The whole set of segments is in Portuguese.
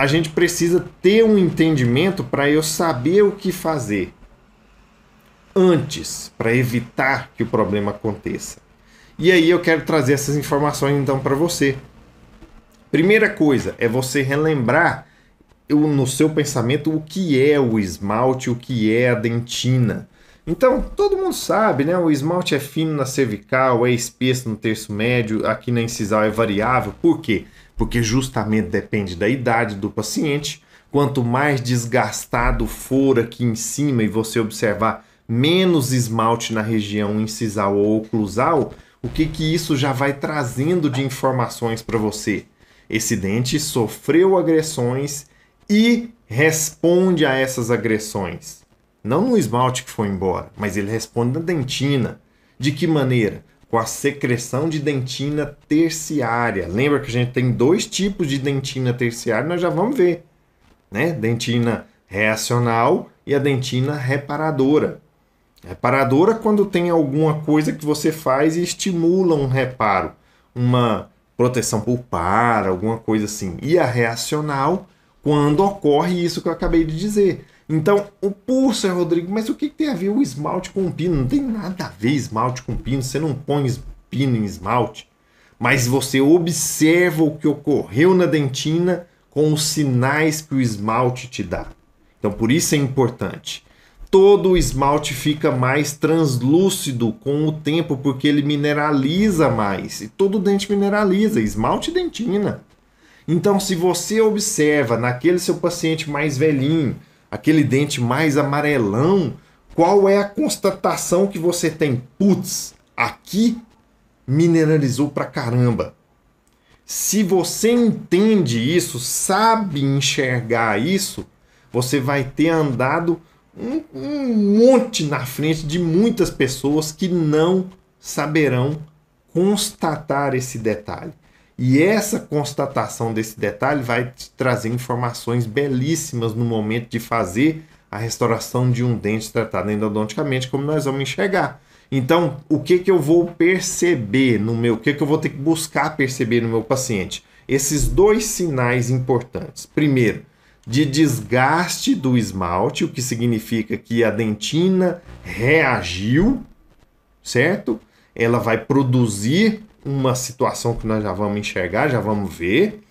a gente precisa ter um entendimento para eu saber o que fazer antes, para evitar que o problema aconteça. E aí eu quero trazer essas informações então para você. Primeira coisa é você relembrar no seu pensamento o que é o esmalte, o que é a dentina. Então, todo mundo sabe, né? O esmalte é fino na cervical, é espesso no terço médio, aqui na incisal é variável. Por quê? Porque justamente depende da idade do paciente. Quanto mais desgastado for aqui em cima e você observar menos esmalte na região incisal ou oclusal, o que que isso já vai trazendo de informações para você? Esse dente sofreu agressões e responde a essas agressões. Não no esmalte que foi embora, mas ele responde na dentina. De que maneira? Com a secreção de dentina terciária. Lembra que a gente tem dois tipos de dentina terciária, nós já vamos ver. Né? Dentina reacional e a dentina reparadora. Reparadora quando tem alguma coisa que você faz e estimula um reparo, uma proteção pulpar, alguma coisa assim. E a reacional quando ocorre isso que eu acabei de dizer. Então, o pulso, Rodrigo, mas o que, tem a ver o esmalte com o pino? Não tem nada a ver esmalte com pino, você não põe pino em esmalte, mas você observa o que ocorreu na dentina com os sinais que o esmalte te dá. Então, por isso é importante. Todo o esmalte fica mais translúcido com o tempo, porque ele mineraliza mais. E todo dente mineraliza, esmalte e dentina. Então, se você observa naquele seu paciente mais velhinho, aquele dente mais amarelão, qual é a constatação que você tem? Putz, aqui mineralizou pra caramba. Se você entende isso, sabe enxergar isso, você vai ter andado um, um monte na frente de muitas pessoas que não saberão constatar esse detalhe. E essa constatação desse detalhe vai te trazer informações belíssimas no momento de fazer a restauração de um dente tratado endodonticamente, como nós vamos enxergar. Então, o que, que eu vou perceber no meu, o que, que eu vou ter que buscar perceber no meu paciente? Esses dois sinais importantes. Primeiro, de desgaste do esmalte, o que significa que a dentina reagiu, certo? Ela vai produzir uma situação que nós já vamos enxergar, já vamos ver,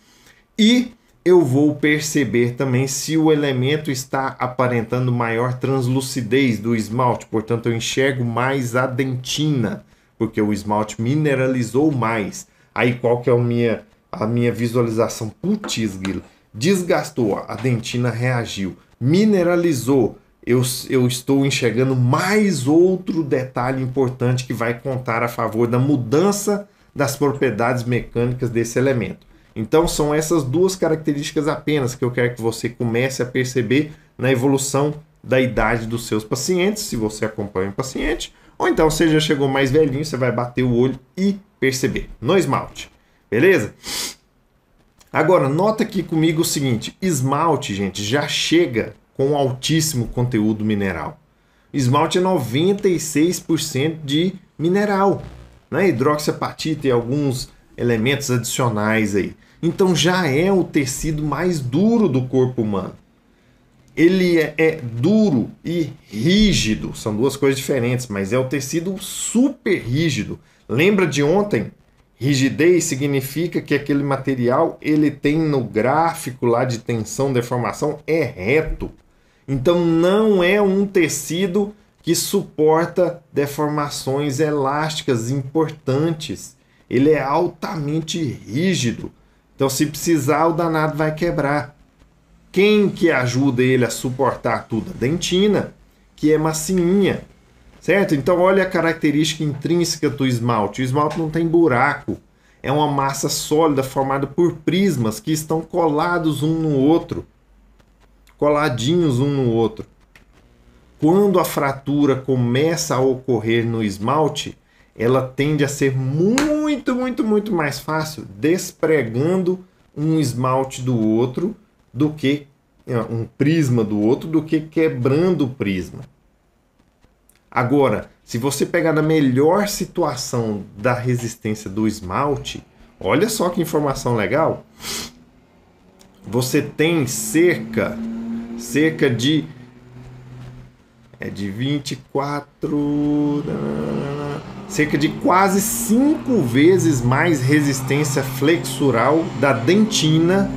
e eu vou perceber também se o elemento está aparentando maior translucidez do esmalte, portanto eu enxergo mais a dentina, porque o esmalte mineralizou mais. Aí qual que é a minha, a minha visualização? Putz, Guilherme, desgastou, a dentina reagiu, mineralizou, eu, eu estou enxergando mais outro detalhe importante que vai contar a favor da mudança das propriedades mecânicas desse elemento. Então são essas duas características apenas que eu quero que você comece a perceber na evolução da idade dos seus pacientes, se você acompanha um paciente, ou então você já chegou mais velhinho, você vai bater o olho e perceber no esmalte. Beleza? Agora, nota aqui comigo o seguinte: esmalte, gente, já chega com altíssimo conteúdo mineral. Esmalte é 96% de mineral né? hidroxiapatita e alguns elementos adicionais aí. Então já é o tecido mais duro do corpo humano. Ele é, é duro e rígido, são duas coisas diferentes, mas é o tecido super rígido. Lembra de ontem? Rigidez significa que aquele material ele tem no gráfico lá de tensão, deformação, é reto. Então não é um tecido que suporta deformações elásticas importantes. Ele é altamente rígido. Então, se precisar, o danado vai quebrar. Quem que ajuda ele a suportar tudo? A dentina, que é macinha, certo? Então, olha a característica intrínseca do esmalte. O esmalte não tem buraco. É uma massa sólida formada por prismas que estão colados um no outro, coladinhos um no outro. Quando a fratura começa a ocorrer no esmalte, ela tende a ser muito, muito, muito mais fácil despregando um esmalte do outro do que é, um prisma do outro do que quebrando o prisma. Agora, se você pegar na melhor situação da resistência do esmalte, olha só que informação legal. você tem cerca cerca de é de 24 cerca de quase cinco vezes mais resistência flexural da dentina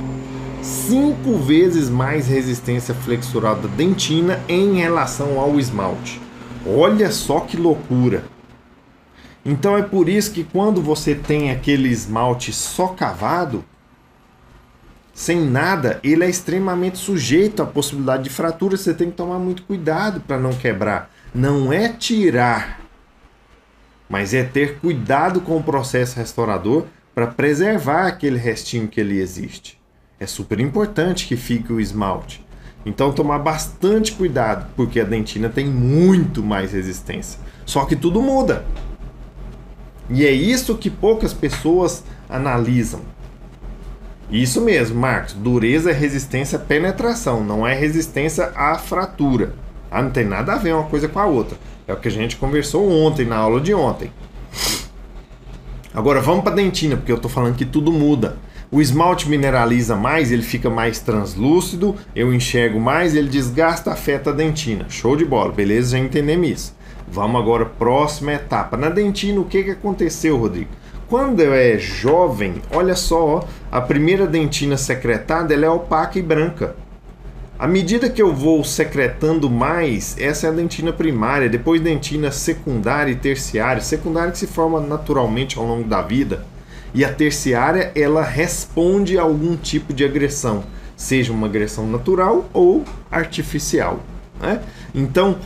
cinco vezes mais resistência flexural da dentina em relação ao esmalte. Olha só que loucura. Então é por isso que quando você tem aquele esmalte só cavado sem nada, ele é extremamente sujeito à possibilidade de fratura. Você tem que tomar muito cuidado para não quebrar. Não é tirar, mas é ter cuidado com o processo restaurador para preservar aquele restinho que ele existe. É super importante que fique o esmalte. Então tomar bastante cuidado, porque a dentina tem muito mais resistência. Só que tudo muda. E é isso que poucas pessoas analisam. Isso mesmo, Marcos. Dureza é resistência à penetração, não é resistência à fratura. Ah, não tem nada a ver uma coisa com a outra. É o que a gente conversou ontem, na aula de ontem. Agora vamos para dentina, porque eu estou falando que tudo muda. O esmalte mineraliza mais, ele fica mais translúcido, eu enxergo mais, ele desgasta, afeta a dentina. Show de bola, beleza? Já entendemos isso. Vamos agora, próxima etapa. Na dentina, o que, que aconteceu, Rodrigo? Quando é jovem, olha só, a primeira dentina secretada ela é opaca e branca. À medida que eu vou secretando mais, essa é a dentina primária, depois dentina secundária e terciária. Secundária que se forma naturalmente ao longo da vida. E a terciária, ela responde a algum tipo de agressão, seja uma agressão natural ou artificial. Né? Então,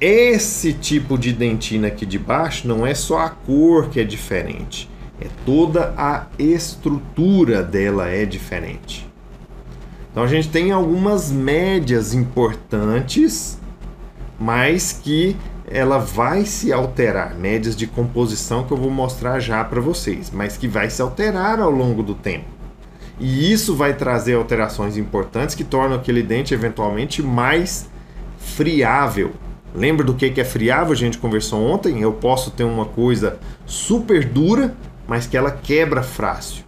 esse tipo de dentina aqui de baixo não é só a cor que é diferente é toda a estrutura dela é diferente. Então a gente tem algumas médias importantes, mas que ela vai se alterar, médias de composição que eu vou mostrar já para vocês, mas que vai se alterar ao longo do tempo. E isso vai trazer alterações importantes que tornam aquele dente eventualmente mais friável. Lembra do que é friável? A gente conversou ontem. Eu posso ter uma coisa super dura mas que ela quebra fácil.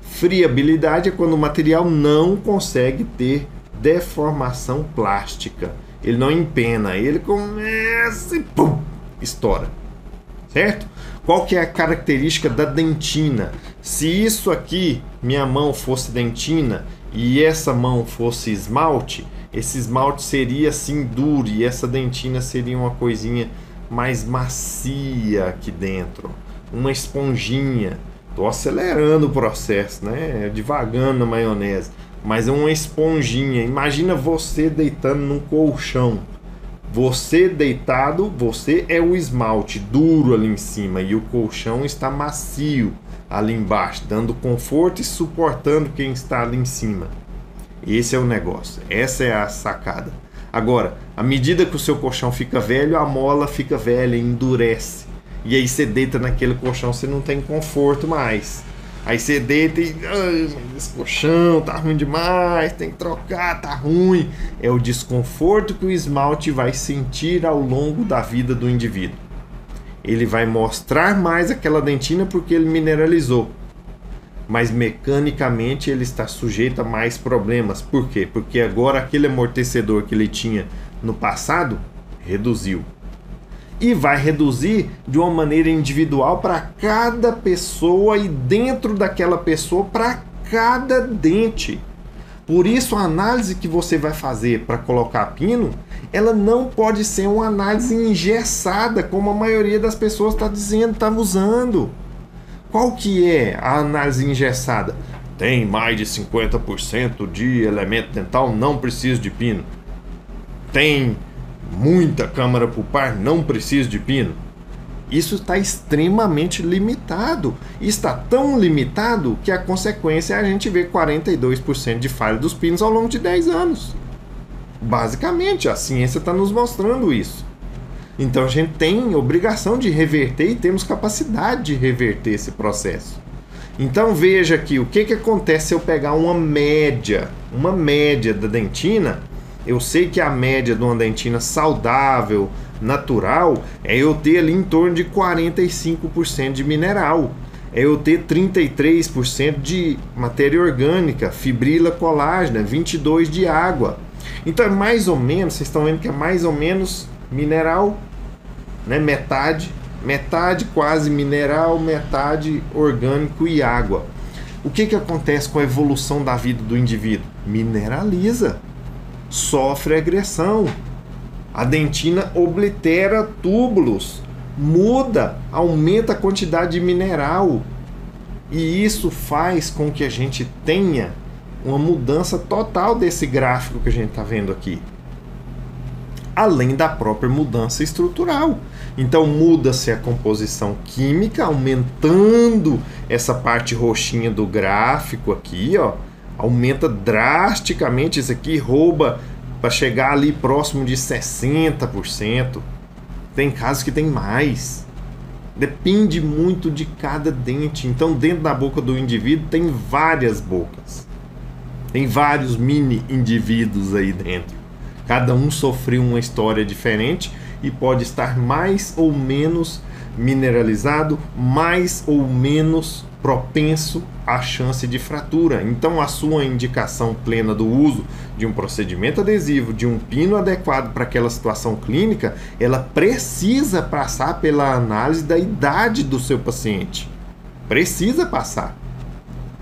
Friabilidade é quando o material não consegue ter deformação plástica. Ele não empena, ele começa e pum, estoura. Certo? Qual que é a característica da dentina? Se isso aqui, minha mão fosse dentina e essa mão fosse esmalte, esse esmalte seria assim duro e essa dentina seria uma coisinha mais macia aqui dentro uma esponjinha. Estou acelerando o processo, né? Devagando na maionese. Mas é uma esponjinha. Imagina você deitando num colchão. Você deitado, você é o esmalte duro ali em cima e o colchão está macio ali embaixo, dando conforto e suportando quem está ali em cima. Esse é o negócio. Essa é a sacada. Agora, à medida que o seu colchão fica velho, a mola fica velha, endurece. E aí você deita naquele colchão, você não tem conforto mais. Aí você deita e. Esse colchão tá ruim demais, tem que trocar, tá ruim. É o desconforto que o esmalte vai sentir ao longo da vida do indivíduo. Ele vai mostrar mais aquela dentina porque ele mineralizou. Mas mecanicamente ele está sujeito a mais problemas. Por quê? Porque agora aquele amortecedor que ele tinha no passado reduziu e vai reduzir de uma maneira individual para cada pessoa e dentro daquela pessoa para cada dente. Por isso a análise que você vai fazer para colocar pino, ela não pode ser uma análise engessada como a maioria das pessoas está dizendo, está usando. Qual que é a análise engessada? Tem mais de 50% de elemento dental, não preciso de pino. Tem muita câmara pulpar, não preciso de pino. Isso está extremamente limitado. Está tão limitado que a consequência é a gente ver 42% de falha dos pinos ao longo de 10 anos. Basicamente, a ciência está nos mostrando isso. Então a gente tem obrigação de reverter e temos capacidade de reverter esse processo. Então veja aqui o que, que acontece se eu pegar uma média, uma média da dentina eu sei que a média de uma dentina saudável, natural, é eu ter ali em torno de 45% de mineral. é eu ter 33% de matéria orgânica, fibrila colágena, 22 de água. Então é mais ou menos, vocês estão vendo que é mais ou menos mineral, né? Metade, metade quase mineral, metade orgânico e água. O que, que acontece com a evolução da vida do indivíduo? Mineraliza, sofre agressão. A dentina oblitera túbulos, muda, aumenta a quantidade de mineral. E isso faz com que a gente tenha uma mudança total desse gráfico que a gente está vendo aqui. Além da própria mudança estrutural. Então muda-se a composição química, aumentando essa parte roxinha do gráfico aqui, ó. Aumenta drasticamente isso aqui, rouba para chegar ali próximo de 60%. Tem casos que tem mais. Depende muito de cada dente. Então, dentro da boca do indivíduo tem várias bocas. Tem vários mini indivíduos aí dentro. Cada um sofreu uma história diferente e pode estar mais ou menos mineralizado, mais ou menos propenso à chance de fratura. Então, a sua indicação plena do uso de um procedimento adesivo, de um pino adequado para aquela situação clínica, ela precisa passar pela análise da idade do seu paciente. Precisa passar.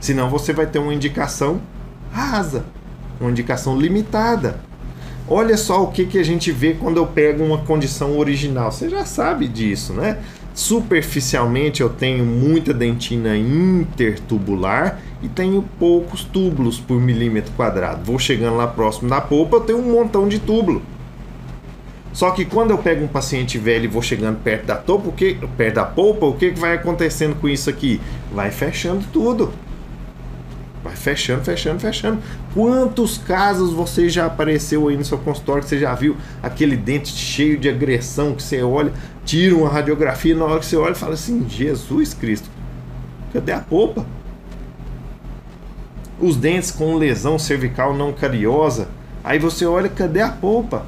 Senão você vai ter uma indicação rasa, uma indicação limitada. Olha só o que, que a gente vê quando eu pego uma condição original. Você já sabe disso, né? Superficialmente eu tenho muita dentina intertubular e tenho poucos túbulos por milímetro quadrado. Vou chegando lá próximo da polpa, eu tenho um montão de túbulo. Só que quando eu pego um paciente velho e vou chegando perto da, topo, o que, perto da polpa, o que, que vai acontecendo com isso aqui? Vai fechando tudo. Vai fechando, fechando, fechando. Quantos casos você já apareceu aí no seu consultório que você já viu aquele dente cheio de agressão que você olha, tira uma radiografia na hora que você olha e fala assim: Jesus Cristo, cadê a polpa? Os dentes com lesão cervical não cariosa, aí você olha, cadê a polpa?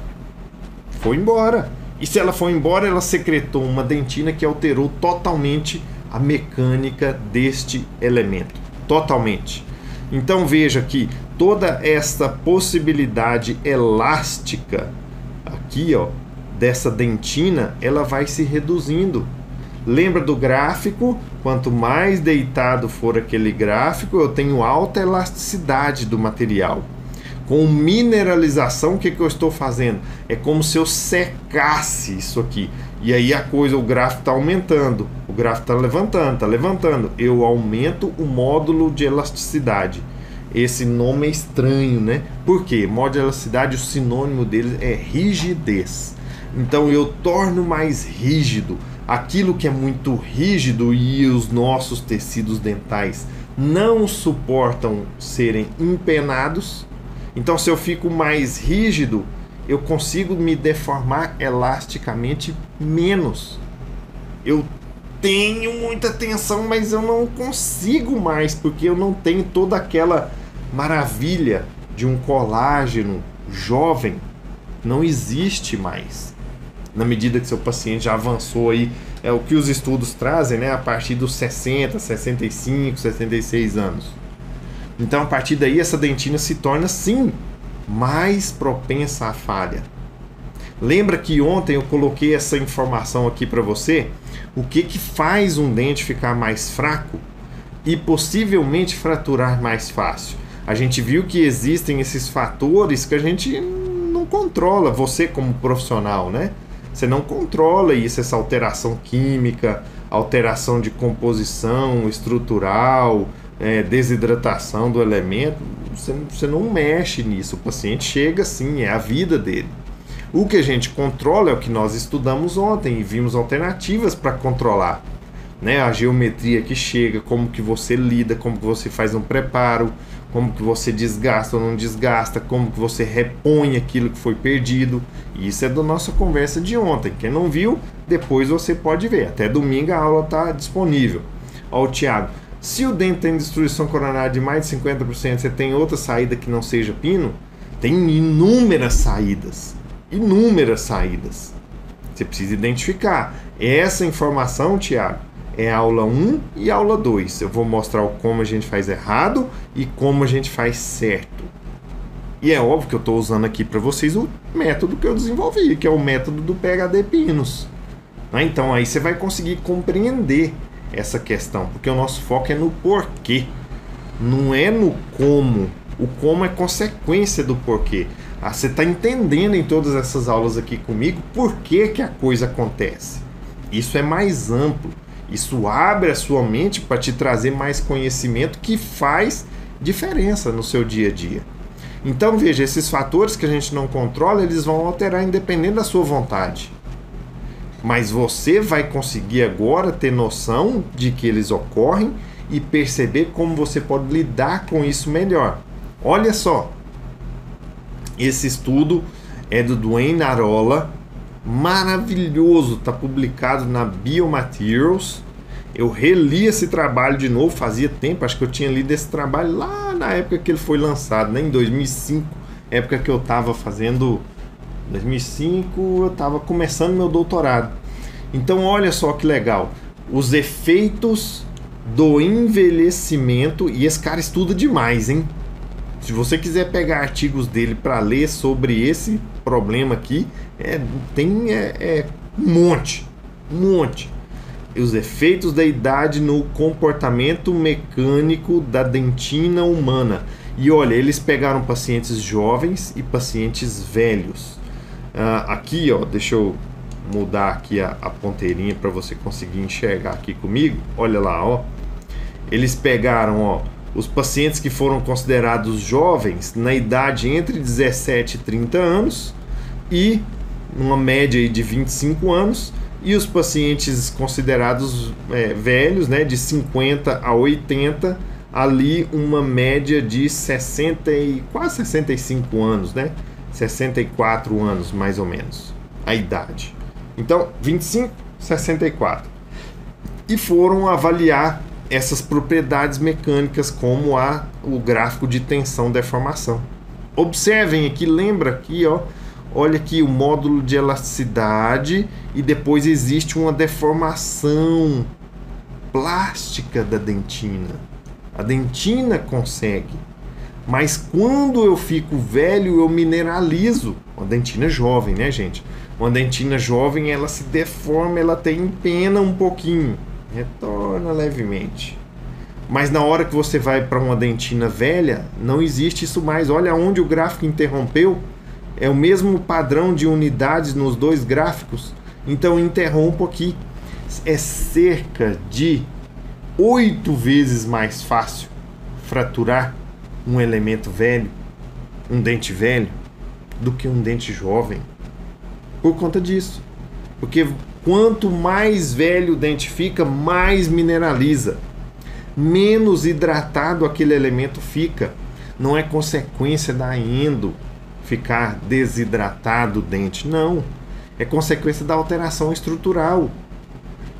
Foi embora. E se ela foi embora, ela secretou uma dentina que alterou totalmente a mecânica deste elemento. Totalmente. Então veja que toda esta possibilidade elástica aqui, ó, dessa dentina, ela vai se reduzindo. Lembra do gráfico? Quanto mais deitado for aquele gráfico, eu tenho alta elasticidade do material. Com mineralização, o que, que eu estou fazendo? É como se eu secasse isso aqui. E aí a coisa, o gráfico está aumentando, o gráfico está levantando, está levantando. Eu aumento o módulo de elasticidade. Esse nome é estranho, né? Por quê? Módulo de elasticidade, o sinônimo dele é rigidez. Então eu torno mais rígido aquilo que é muito rígido e os nossos tecidos dentais não suportam serem empenados. Então, se eu fico mais rígido, eu consigo me deformar elasticamente menos. Eu tenho muita tensão, mas eu não consigo mais, porque eu não tenho toda aquela maravilha de um colágeno jovem. Não existe mais. Na medida que seu paciente já avançou aí, é o que os estudos trazem, né, a partir dos 60, 65, 66 anos. Então, a partir daí, essa dentina se torna, sim, mais propensa à falha. Lembra que ontem eu coloquei essa informação aqui para você? O que, que faz um dente ficar mais fraco e possivelmente fraturar mais fácil? A gente viu que existem esses fatores que a gente não controla, você como profissional, né? Você não controla isso, essa alteração química, alteração de composição estrutural, é, desidratação do elemento, você, você não mexe nisso. O paciente chega assim, é a vida dele. O que a gente controla é o que nós estudamos ontem e vimos alternativas para controlar. Né? A geometria que chega, como que você lida, como que você faz um preparo, como que você desgasta ou não desgasta, como que você repõe aquilo que foi perdido. Isso é da nossa conversa de ontem. Quem não viu, depois você pode ver. Até domingo a aula está disponível. Ó, o Thiago, se o dente tem destruição coronária de mais de 50%, você tem outra saída que não seja pino? Tem inúmeras saídas. Inúmeras saídas. Você precisa identificar. Essa informação, Tiago, é aula 1 e aula 2. Eu vou mostrar como a gente faz errado e como a gente faz certo. E é óbvio que eu estou usando aqui para vocês o método que eu desenvolvi, que é o método do PHD Pinos. Né? Então aí você vai conseguir compreender essa questão, porque o nosso foco é no porquê, não é no como. O como é consequência do porquê. Ah, você está entendendo em todas essas aulas aqui comigo por que, que a coisa acontece. Isso é mais amplo. Isso abre a sua mente para te trazer mais conhecimento que faz diferença no seu dia a dia. Então veja, esses fatores que a gente não controla, eles vão alterar independente da sua vontade. Mas você vai conseguir agora ter noção de que eles ocorrem e perceber como você pode lidar com isso melhor. Olha só, esse estudo é do Duane Arola, maravilhoso, está publicado na Biomaterials. Eu reli esse trabalho de novo, fazia tempo, acho que eu tinha lido esse trabalho lá na época que ele foi lançado, né, em 2005, época que eu estava fazendo 2005, eu estava começando meu doutorado. Então, olha só que legal, os efeitos do envelhecimento e esse cara estuda demais, hein? Se você quiser pegar artigos dele para ler sobre esse problema aqui, é, tem é, é, um monte, um monte. Os efeitos da idade no comportamento mecânico da dentina humana. E olha, eles pegaram pacientes jovens e pacientes velhos. Ah, aqui, ó, deixa eu mudar aqui a, a ponteirinha para você conseguir enxergar aqui comigo. Olha lá, ó. Eles pegaram, ó, os pacientes que foram considerados jovens na idade entre 17 e 30 anos e uma média de 25 anos e os pacientes considerados é, velhos, né, de 50 a 80, ali uma média de 60 e quase 65 anos, né? 64 anos mais ou menos a idade. Então, 25, 64. E foram avaliar essas propriedades mecânicas como a, o gráfico de tensão deformação. Observem aqui, lembra aqui, ó, olha aqui o módulo de elasticidade e depois existe uma deformação plástica da dentina. A dentina consegue. Mas quando eu fico velho, eu mineralizo. Uma dentina jovem, né, gente? Uma dentina jovem, ela se deforma, ela tem pena um pouquinho retorna levemente. Mas na hora que você vai para uma dentina velha, não existe isso mais. Olha onde o gráfico interrompeu. É o mesmo padrão de unidades nos dois gráficos. Então interrompo aqui. É cerca de oito vezes mais fácil fraturar um elemento velho, um dente velho, do que um dente jovem. Por conta disso. Porque Quanto mais velho o dente fica, mais mineraliza. Menos hidratado aquele elemento fica. Não é consequência da endo ficar desidratado o dente, não. É consequência da alteração estrutural.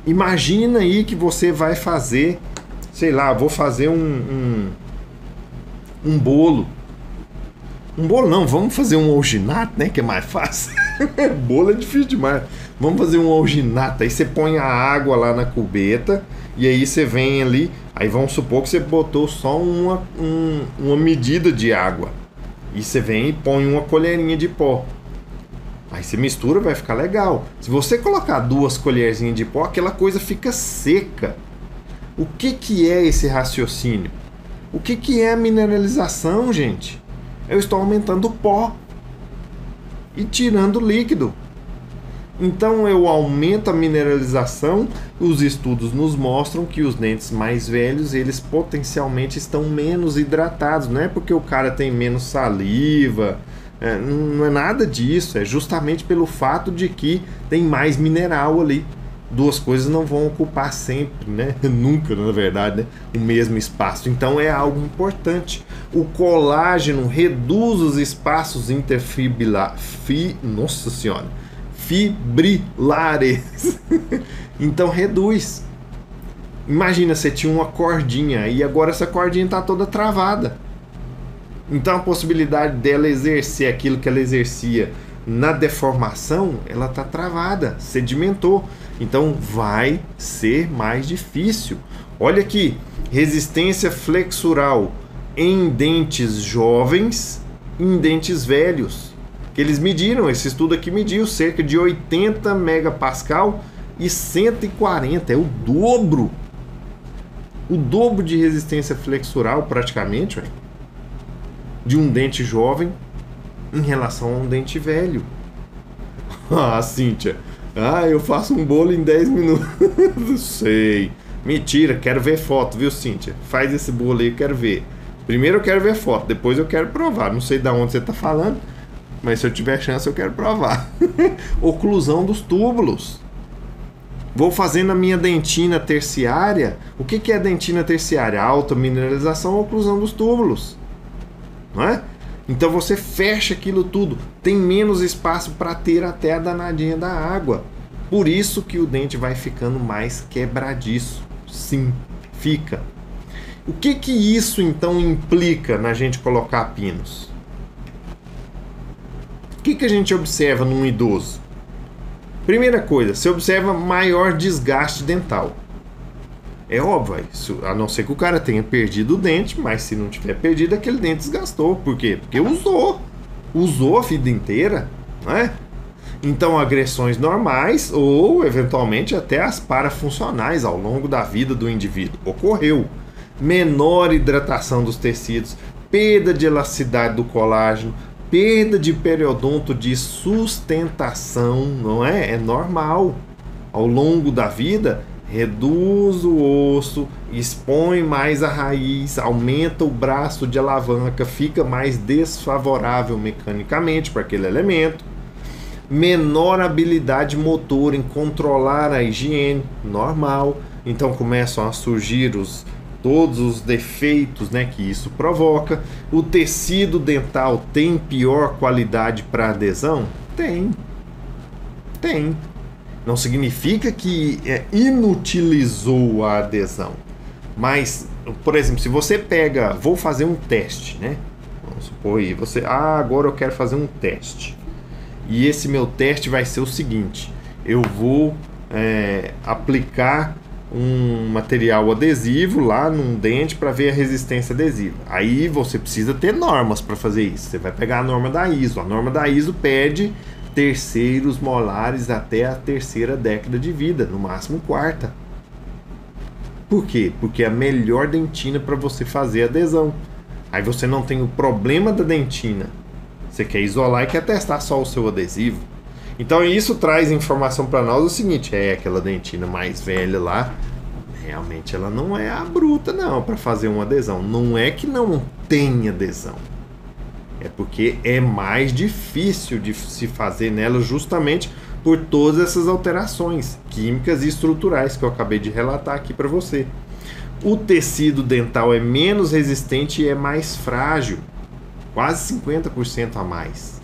Imagina aí que você vai fazer, sei lá, vou fazer um, um, um bolo. Um bolo não, vamos fazer um alginato, né? Que é mais fácil. bolo é difícil demais. Vamos fazer um alginato. Aí você põe a água lá na cubeta e aí você vem ali. Aí vamos supor que você botou só uma, um, uma medida de água. E você vem e põe uma colherinha de pó. Aí você mistura, vai ficar legal. Se você colocar duas colherzinhas de pó, aquela coisa fica seca. O que, que é esse raciocínio? O que, que é mineralização, gente? Eu estou aumentando o pó e tirando líquido. Então eu aumento a mineralização. Os estudos nos mostram que os dentes mais velhos eles potencialmente estão menos hidratados. Não é porque o cara tem menos saliva, é, não é nada disso. É justamente pelo fato de que tem mais mineral ali. Duas coisas não vão ocupar sempre, né? Nunca, na verdade, né? o mesmo espaço. Então é algo importante. O colágeno reduz os espaços interfibrilares. Fi... Nossa senhora fibrilares. então reduz. Imagina, você tinha uma cordinha e agora essa cordinha está toda travada. Então a possibilidade dela exercer aquilo que ela exercia na deformação, ela está travada, sedimentou. Então vai ser mais difícil. Olha aqui, resistência flexural em dentes jovens, em dentes velhos. Que eles mediram, esse estudo aqui mediu cerca de 80 megapascal e 140, é o dobro. O dobro de resistência flexural praticamente, de um dente jovem em relação a um dente velho. Ah, Cíntia. Ah, eu faço um bolo em 10 minutos. Sei. Mentira, quero ver foto, viu, Cíntia? Faz esse bolo aí, eu quero ver. Primeiro eu quero ver foto, depois eu quero provar. Não sei de onde você está falando, mas se eu tiver chance eu quero provar. Oclusão dos túbulos. Vou fazendo a minha dentina terciária. O que, que é dentina terciária? Alta mineralização ou oclusão dos túbulos. Não é? Então você fecha aquilo tudo. Tem menos espaço para ter até a danadinha da água. Por isso que o dente vai ficando mais quebradiço. Sim, fica. O que que isso então implica na gente colocar pinos? O que que a gente observa num idoso? Primeira coisa, você observa maior desgaste dental. É óbvio, isso, a não ser que o cara tenha perdido o dente, mas se não tiver perdido, aquele dente desgastou. Por quê? Porque usou. Usou a vida inteira, né? Então, agressões normais ou, eventualmente, até as parafuncionais ao longo da vida do indivíduo. Ocorreu. Menor hidratação dos tecidos, perda de elasticidade do colágeno, perda de periodonto de sustentação, não é? É normal. Ao longo da vida, reduz o osso, expõe mais a raiz, aumenta o braço de alavanca, fica mais desfavorável mecanicamente para aquele elemento. Menor habilidade motor em controlar a higiene, normal. Então começam a surgir os todos os defeitos né, que isso provoca. O tecido dental tem pior qualidade para adesão? Tem. Tem. Não significa que é, inutilizou a adesão. Mas, por exemplo, se você pega, vou fazer um teste, né? Vamos supor aí, você, ah, agora eu quero fazer um teste. E esse meu teste vai ser o seguinte: eu vou é, aplicar um material adesivo lá num dente para ver a resistência adesiva. Aí você precisa ter normas para fazer isso. Você vai pegar a norma da ISO. A norma da ISO pede terceiros molares até a terceira década de vida, no máximo quarta. Por quê? Porque é a melhor dentina para você fazer adesão. Aí você não tem o problema da dentina. Você quer isolar e quer testar só o seu adesivo. Então isso traz informação para nós o seguinte: é aquela dentina mais velha lá, realmente ela não é a bruta não para fazer uma adesão. Não é que não tem adesão. É porque é mais difícil de se fazer nela justamente por todas essas alterações químicas e estruturais que eu acabei de relatar aqui para você. O tecido dental é menos resistente e é mais frágil, quase 50% a mais.